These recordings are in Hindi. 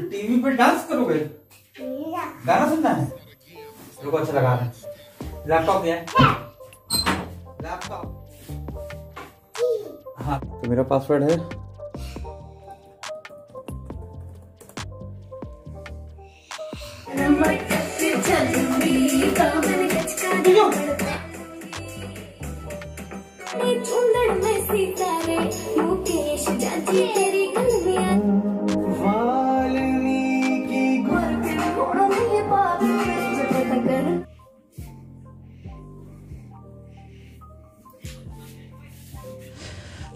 टीवी पे डांस करोगे? गाना सुनना है? रुको अच्छा लगा रहे हैं। लैपटॉप दिया लैपटॉप। हाँ। तो मेरा पासवर्ड है? मुकेश तेरी कलमिया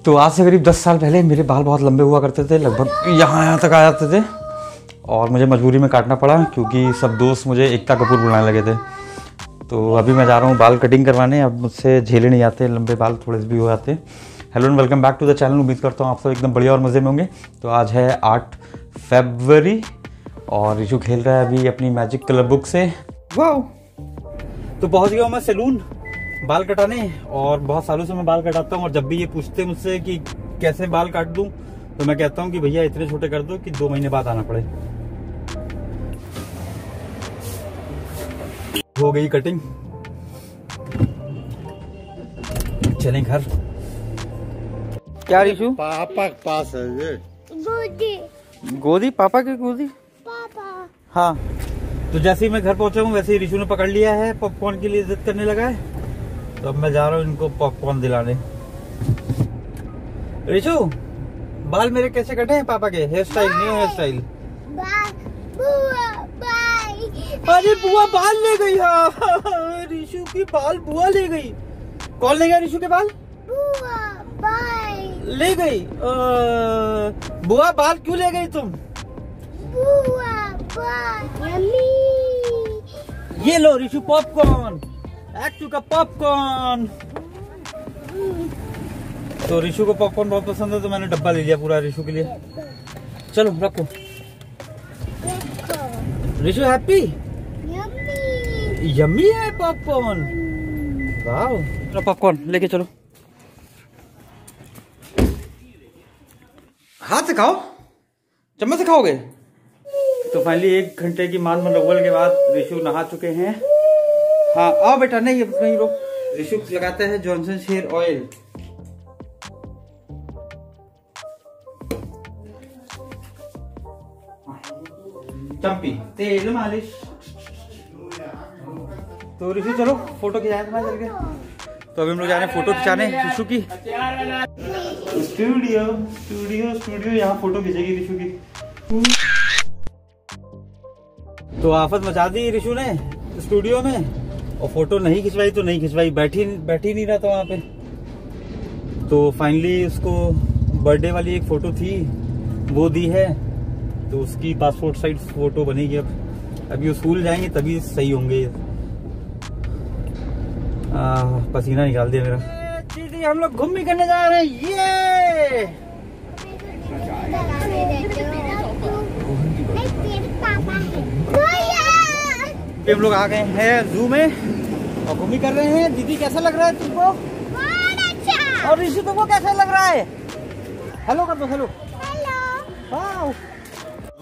तो आज से करीब दस साल पहले मेरे बाल बहुत लंबे हुआ करते थे, लगभग यहाँ यहाँ तक आ जाते थे। और मुझे मजबूरी में काटना पड़ा क्योंकि सब दोस्त मुझे एकता कपूर बुलाने लगे थे। तो अभी मैं जा रहा हूँ बाल कटिंग करवाने, अब मुझसे झेले नहीं आते, लंबे बाल थोड़े से भी हो जाते। Hello and welcome back to the channel उम्मीद करता हूँ आप सब एकदम बढ़िया और मज़े में होंगे। तो आज है आठ फेबररी और रिशु खेल रहा है अभी अपनी मैजिक कलर बुक से। वाह तो पहुँच गया मैं सैलून। बाल कटाने और बहुत सालों से मैं बाल कटाता हूँ और जब भी ये पूछते हैं मुझसे कि कैसे बाल काट दूँ तो मैं कहता हूँ कि भैया इतने छोटे कर दो कि दो महीने बाद आना पड़े। हो गई कटिंग चलें घर। क्या रिशु? पापा के पास है ये। गोदी। गोदी? पापा की गोदी? पापा। हाँ। तो जैसे ही मैं घर पहुँचा हूँ वैसे ही रिशु ने पकड़ लिया है पॉपकॉर्न के लिए जिद करने लगा है। तो अब मैं जा रहा हूँ इनको पॉपकॉर्न दिलाने। रिशु बाल मेरे कैसे कटे हैं पापा के? Hair style new hair style अरे बुआ बाल ले गई हाँ रिशु की बाल बुआ ले गई। कौन ले गया रिशु के बाल? ले गई। बुआ बाल क्यों ले गई तुम? बुआ ये लो रिशु पॉपकॉर्न एक्टू का पॉपकॉर्न तो रिशु को पॉपकॉर्न बहुत पसंद है तो मैंने डब्बा ले लिया पूरा रिशु के लिए। चलो रखो। रिशु हैप्पी यम्मी यम्मी है पॉपकॉर्न चलो पॉपकॉर्न लेके चलो। हाथ से खाओ। चम्मच से खाओगे? तो फाइनली एक घंटे की मान मनोबल के बाद रिशु नहा चुके हैं। हाँ आओ बेटा नहीं नहीं रो रिशु लगाते हैं जॉनसन हेयर ऑयल। चंपी तेल मालिश। तो ऋषि चलो फ़ोटो खिंचाए तुम्हारे चल के। तो अभी हम लोग जा रहे हैं फ़ोटो खिंचाने ऋषु की स्टूडियो स्टूडियो स्टूडियो यहाँ फ़ोटो खिंचेगी ऋषु की तो आफत मचा दी ऋषु ने स्टूडियो में। और फ़ोटो नहीं खिंचवाई तो नहीं खिंचवाई। बैठी बैठी नहीं रहा था वहाँ पे। तो फाइनली उसको बर्थडे वाली एक फ़ोटो थी वो दी है। तो उसकी पासपोर्ट साइज़ फ़ोटो बनेगी अब। अभी स्कूल जाएँगे तभी सही होंगे। आ, पसीना निकाल दिया मेरा। दीदी हम लोग घूम भी करने जा रहे हैं। ये! अभी हम लोग आ गए हैं जू में और घूमी कर रहे हैं। दीदी कैसा लग रहा है तुमको? और ऋषि तुमको कैसा लग रहा है? हेलो कर दो हेलो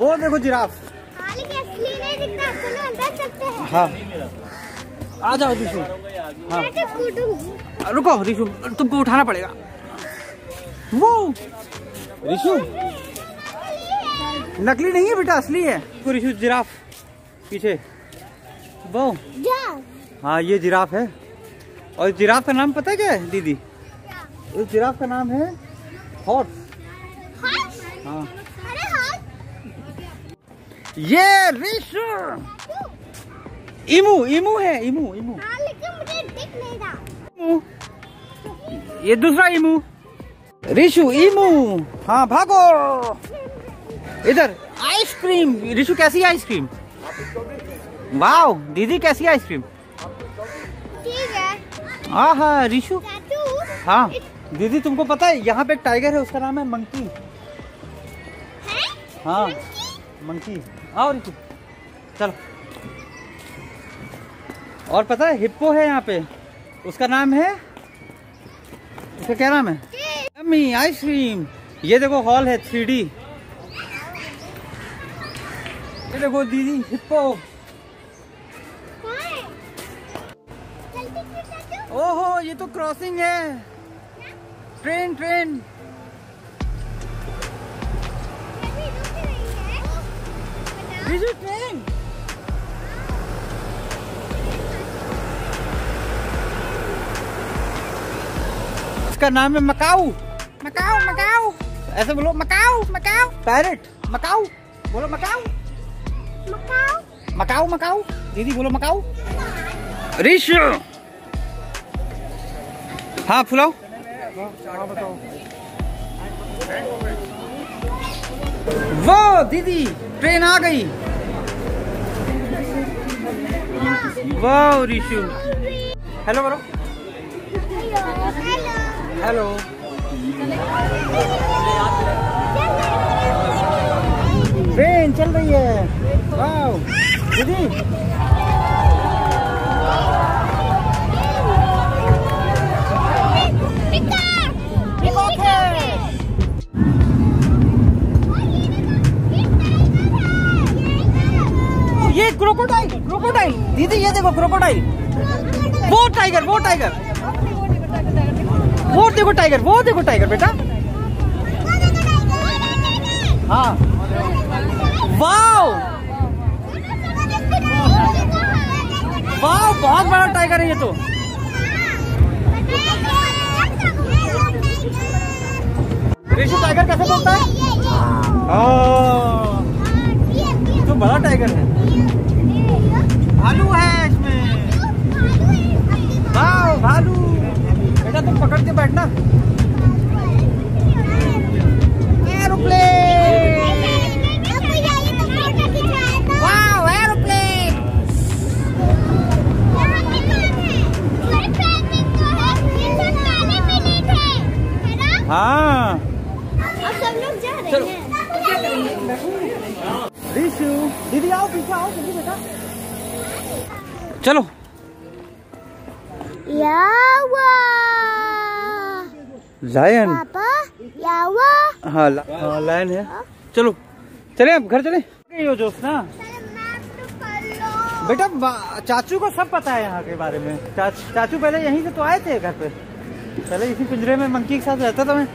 वो देखो जिराफ। हाँ। आ जाओ ऋषु। हाँ। रुको ऋषु तुमको उठाना पड़ेगा। वो। ऋषु। नकली नहीं है बेटा असली है। तो ऋषु जिराफ। पीछे। वो? हाँ ये जिराफ है। और जिराफ का नाम पता क्या है दीदी? इस जिराफ का नाम है हॉर्स। हाँ। ये ऋषु इमू इमू है इमू इमू। इमू। ये दूसरा इमू। रिशु इमू। हाँ भागो। इधर आइसक्रीम। ऋषु कैसी है आइसक्रीम? वाओ दीदी कैसी है आइसक्रीम? हाँ। हाँ ऋषु हाँ दीदी तुमको पता है यहाँ पे एक टाइगर है उसका नाम है मंकी हाँ? मंकी आओ ऋषु चलो। और पता है हिप्पो है यहाँ पे। उसका नाम है? उसका क्या नाम है? Yummy ice cream. ये देखो हॉल है थ्री डी ये देखो दीदी हिप्पो ओहो ये तो क्रॉसिंग है। ट्रेन ट्रेन है। बीजू ट्रेन इसका नाम है मकाऊ। मकाऊ मकाऊ। ऐसे बोलो मकाऊ। मकाऊ। पैरेट मकाऊ। बोलो मकाऊ। मकाओ। मकाऊ मकाऊ। दीदी बोलो मकाऊ। ऋष। हाँ फुलाओ। वो दीदी, ट्रेन आ गई। वाह, ऋषु। हेलो करो हेलो ट्रेन चल रही है। वाह, दीदी। क्रोकोडाइल क्रोकोडाइल दीदी ये देखो क्रोकोडाइल वो टाइगर वो टाइगर वो देखो टाइगर वो देखो टाइगर बेटा. हाँ. वाओ वाओ बहुत बड़ा टाइगर है ये तो. रेशु टाइगर कैसे बोलता है? हाँ, बड़ा टाइगर है। भालू है इसमें। भालू। बेटा तुम पकड़ के बैठना। चलो। लायन हाँ ला, हाँ लायन है। चलो चले अब घर चले। गई हो जोश ना बेटा चाचू को सब पता है यहाँ के बारे में। चा, चाचू पहले यहीं से तो आए थे घर पे। पहले इसी पिंजरे में मंकी के साथ रहता था मैं।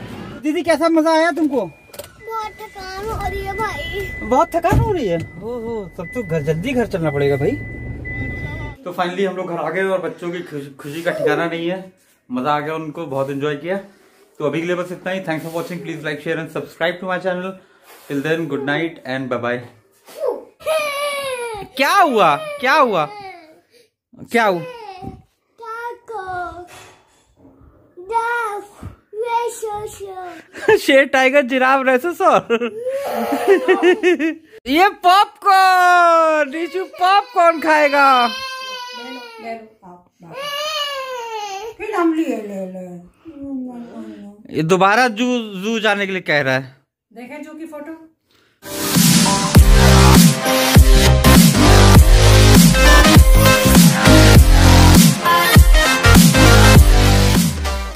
दीदी कैसा मज़ा आया तुमको? बहुत थकान हो रही है भाई। बहुत थकान हो रही है? ओहो तब तो घर जल्दी घर चलना पड़ेगा भाई। तो फाइनली हम लोग घर आ गए और बच्चों की खुशी का ठिकाना नहीं है। मज़ा आ गया उनको, बहुत एंजॉय किया। तो अभी के लिए बस इतना ही। Thanks for watching please like share and subscribe to my channel till then good night and bye bye क्या हुआ? क्या हुआ? क्या हुआ? शेर टाइगर जिराफ रेसोसोर ये पॉपकॉर्न रीशु पॉपकॉर्न खाएगा। फिर हम लिए ले ले। दोबारा जू जू जाने के लिए कह रहा है।